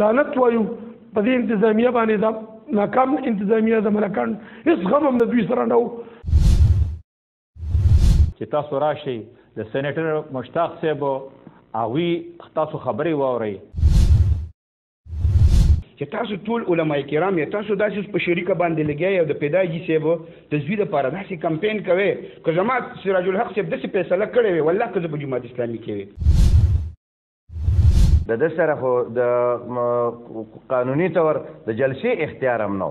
لعنت وایو په دې انتظامیه باندې دا ناکام انتظامیه د ملکان هیڅ غم هم د دوی سره نه وو چې تاسو راشي د سېنیټر مشتاق صاحب هغوی تاسو خبرې واورئ چې تاسو ټول علما کرام یې تاسو داسې په شریکه باندې لګیا یو د پیداجي صاحب تزوی د پاره داسې کمپاین کوي که زما سراج الحق صاحب داسې فیصله کړې وي والله که زه په جماعت اسلامي کې وي د ده سره خو د قانوني طور د جلسې اختیار هم نه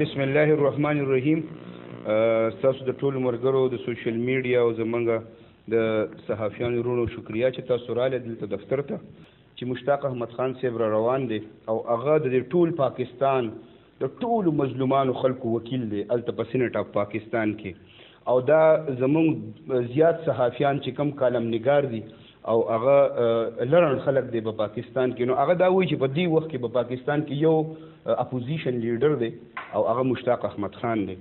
بسم الله الرحمن الرحیم تاسو د ټولو مرګرو د سوشل میډیا او زمونږ د صحافیانو رونو شکریا چې تاسو رااله دلته دفتر ته چې مشتاق احمد خان صاحب را روان دی او هغه د دې ټول پاکستان د ټولو مظلومانو خلکو وکیل دی هلته په سینټ اف پاکستان کې او دا زمونږ زیات صحافیان چې کم کالم نګار دي او هغه لړن خلک دی په با پاکستان کې نو هغه دا وایي چې په دې وخت کې په پاکستان کې یو اپوزیشن لیډر دی او هغه مشتاق احمد خان دی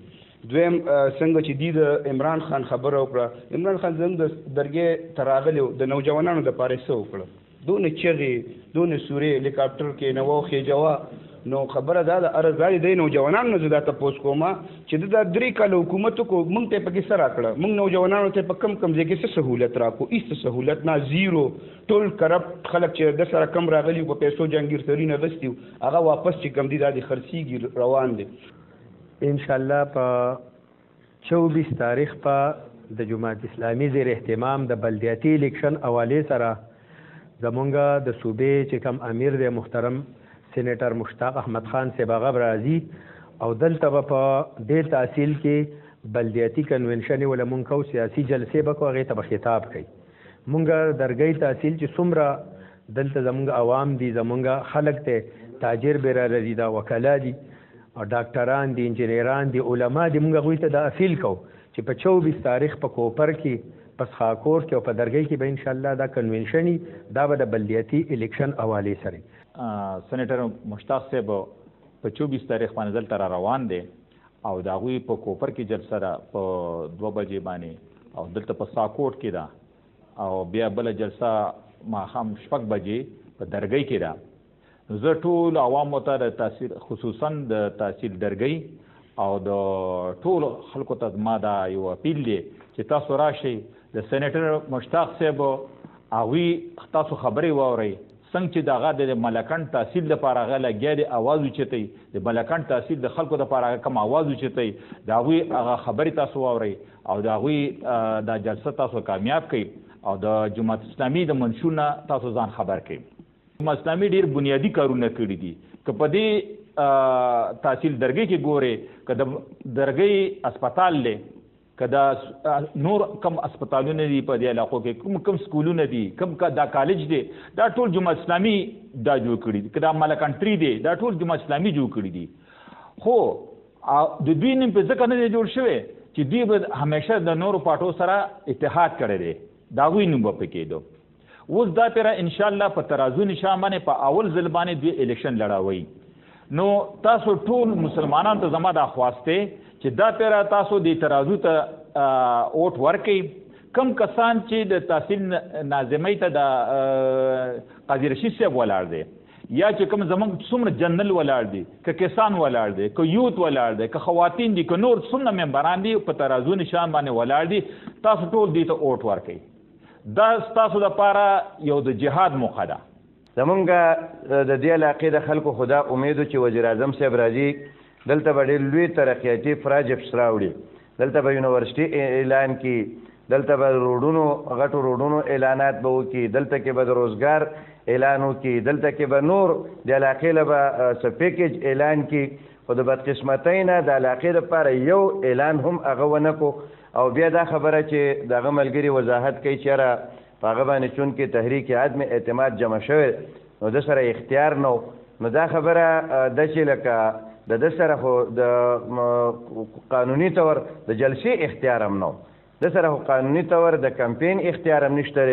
دویم څنګه چې دی د عمران خان خبره وکړه عمران خان زموږ د درګې ته راغلی د نوجوانانو دپاره یې څه وکړل دونې چغې دونې سورې هلیکاپټر کې نوه خېجوه نو خبره دا ده هر ځای دی نوجوانانو نه زه دا تپوس کوم چې د دا درې کاله حکومت کو موږ ته پکې څه راکړه موږ نوجوانانو ته په کم کم ځای کې څه سهولت راکو هیڅ سهولت نه زیرو ټول کرپټ خلک چې د سره کم راغلي په پیسو جهانګیر ترین غستي هغه واپس چې کم دي دا د خرڅیږي روان دي ان شاء الله په 24 تاریخ په د جماعت اسلامي زیر اهتمام د بلدیاتي الیکشن حواله سره زمونږ د صوبې چې کم امیر دی محترم سېنیټر مشتاق احمد خان سباغه راځي او دلته په دې تحصیل کې بلدیاتي کنونشن ولمونکو سیاسي جلسې به کوغه ته خطاب کوي مونږ درګی تحصیل چې څومره دلته زمونږ عوام دي زمونږ خلک ته تاجر به را لري دا وکلا دي او ډاکټران دي انجنیران دي علما دي مونږ غوي ته دا اپیل کو چې په 24 تاریخ په کوپر کې پس خاکور کې او په درګۍ کې به ان شاء الله دا کنونشني دا به د بلدیاتي الیکشن حواله سره سېنیټر مشتاق صاحب په 24 تاریخ باندې دلته روان دي او د هغوی په کوپر کې جلسه ده په دوه بجې باندې او دلته په ساکوټ کې ده او بیا بله جلسه ماښام شپږ بجې په درګۍ کې ده نو زه ټول عوامو ته د تحصیل خصوصا د تحصیل درګۍ او د ټول خلکو ته زما دا یو اپیل دی چې تاسو راشئ د سېنېټر مشتاق صاحب هغوی تاسو خبرې واورئ څنګ چه دهغه د ملکنډ تحصیل لپاره هغه لګیا دی اواز اوچتوی د ملکنډ تحصیل د خلکو لپاره هغه کوم اواز اوچتوی د هغوی هغه خبری تاسو واورئ او د هغوی دا جلسه تاسو کامیاب کړئ او د جماعت اسلامی د منشور نه تاسو ځان خبر کړئ جماعت اسلامی ډیر بنیادی کارونه کړی دي که په دې تحصیل درګی کې ګوره که د درګی اسپتال له که دا نور کم اسپیټالونه دي په دې علاقو کې کوم کم سکولونه دي کم کا دا کالج دی دا ټول جماعت اسلامي دا جوړ کړی دي که دا مالا کنټري دی دا ټول جماعت اسلامي جوړ کړی دي خو د دوی نیم په ځکه نه جوړ شوی چې دوی به همیشه د نورو پاټو سره اتحاد کړی دی دا غوی نوم به پکې دو اوس دا پیرا ان شاء الله په ترازو نشان باندې په اول ځل باندې دوی الیکشن لړاوي نو تاسو ټول مسلمانان ته زما دا خواسته چې دا پیرا تاسو د ترازو ته اوټ ورکې کم کسان چې د تحصیل ناظمۍ ته د قاضي رشید صاحب ولاړ دی یا چې کوم زمون څومره جنرال ولاړ دي که کسان ولاړ دي که یوت ولاړ دي که خواتین دي که نور څومره ممبران دي په ترازو نشان باندې ولاړ دي تاسو ټول دې ته اوټ ورکړئ دا ستاسو د پاره یو د جهاد موقع ده زمونږ د دې علاقې د خلکو خدا امید چې وزیر اعظم صاحب راځي دلته به ډېر لوی ترقیاتي پراجکټس راوړي دلته به یونیورسټي اعلان کی دلته به روډونو غټو روډونو اعلانات به وکړي دلته کې به د روزګار اعلان وکړي دلته کې به نور د علاقې له به څه پیکج اعلان کړي خو د بدقسمتۍ نه د علاقې لپاره یو اعلان هم هغه ونه کو او بیا دا خبره چې د هغه ملګري وضاحت کوي چې یاره په هغه باندې چونکې تحریک عدم اعتماد جمع شوی نو د سره اختیار نه نو دا خبره د چې لکه د د سره خو د قانوني تور د جلسې اختیار هم نه د سره خو قانوني تور د کمپین اختیار هم نشته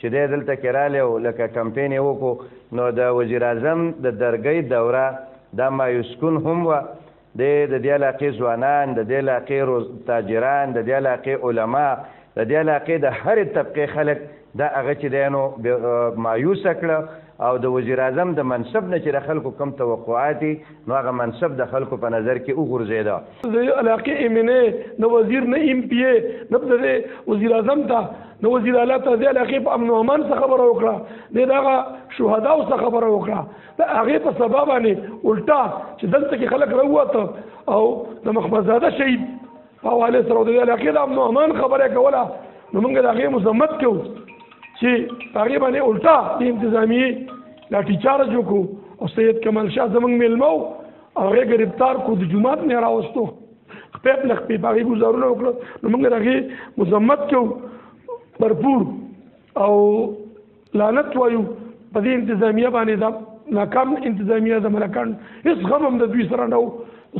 چې د دلته کې رالی او لکه کمپین یې وکړو نو د وزیر اعظم د درګۍ دوره دا مایوسکون هم وه دی د دې علاقې ځوانان، د دې علاقې تاجران، د دې علاقې علما، د دې علاقې د هرې طبقې خلک دا هغه چې دی نو مایوس کړه او د وزیراعظم د منصب نه چې د خلکو کم توقعات دي نو هغه منصب د خلکو په نظر کې وغورځېده. د دې علاقې ایم این ای، نه وزیر، نه ایم پي ای، نه د دې وزیراعظم ته، نه وزیراعلی ته د دې علاقې په امن و امان څه خبره وکړه، نه د هغه شهداو څه خبره وکړه. د هغه په سبب باندې الټا چې دلته کې خلک راوته او د محمد زاده شهید په حواله سره د علاقې د امن او امان خبره کوله نو موږ د هغه مذمت کوو چې هغه باندې الټا د انتظامی لاټی چارج وکړو او سید کمال شاه زمنګ ملمو او هغه گرفتار کو د جمعات نه راوستو خپل لخ په باغی گزارونه وکړو نو موږ هغه مذمت کوو برپور او لعنت وایو په دې انتظامیه باندې دا ناکام انتظامیه د ملکان هیڅ غم هم د دوی سره نه وو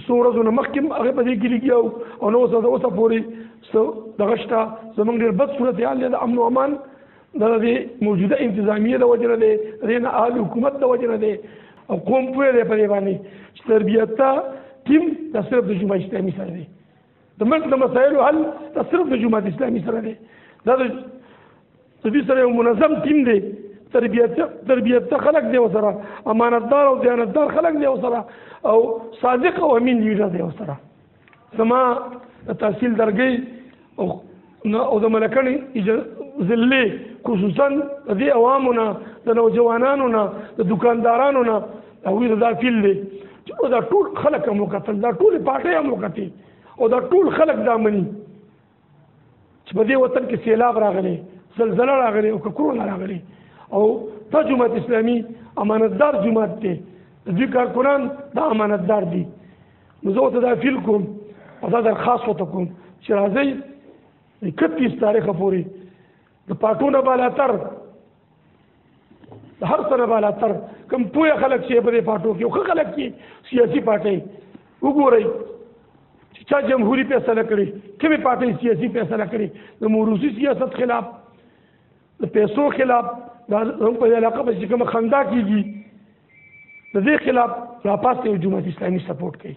څو ورځو نه مخکې هغه په دې کې لګیا او نو اوس د اوسه پورې څو دغه شته زمونږ ډېر بد صورت حال دی د امن او امان د دې موجوده انتظامیه د وجه نه دی د نه اهل حکومت د وجه نه دی او قوم پوه دی په دې باندې چې تربیته ټیم د صرف د جمعه اسلامي سره دی د ملک د مسایلو حل دا صرف د جماعت اسلامي سره دی دا د دې سره یو منظم ټیم دی تربیت تربیت ته خلق دی وسره امانتدار او دیانتدار خلق دی وسره او صادق او امین لیډر دی وسره زما تحصیل درګي او نه او د ملکني ضلع خصوصا د دې عوامو نه د نوجوانانو نه د دکاندارانو نه هغوی ته دا فیل دی چې دا ټول خلک هم وکتل دا ټول پارټۍ هم وکتې او دا ټول خلک دا مني چې په دې وطن کې سیلاب راغلی زلزله راغلی او ککرونه راغلی او دا جماعت اسلامي امانتدار جماعت دی دوی کارکنان دا امانتدار دي نو زه ته دا فیل کوم او دا درخواست وته کوم چې راځي 31 تاریخ پورې د پاټونه بالا تر هر سره بالا تر کم پوهه خلک چې په دې پاټو کې خو خلک کې سیاسي پارټي وګورئ چې چا جمهوریت فیصله کړي کومه پارټي سیاسي فیصله کړي د موروثي سیاست خلاف د پیسو خلاف دا زموږ په علاقه په کوم خندا کیږي د دې خلاف راپاسته یو جماعت اسلامي سپورټ کوي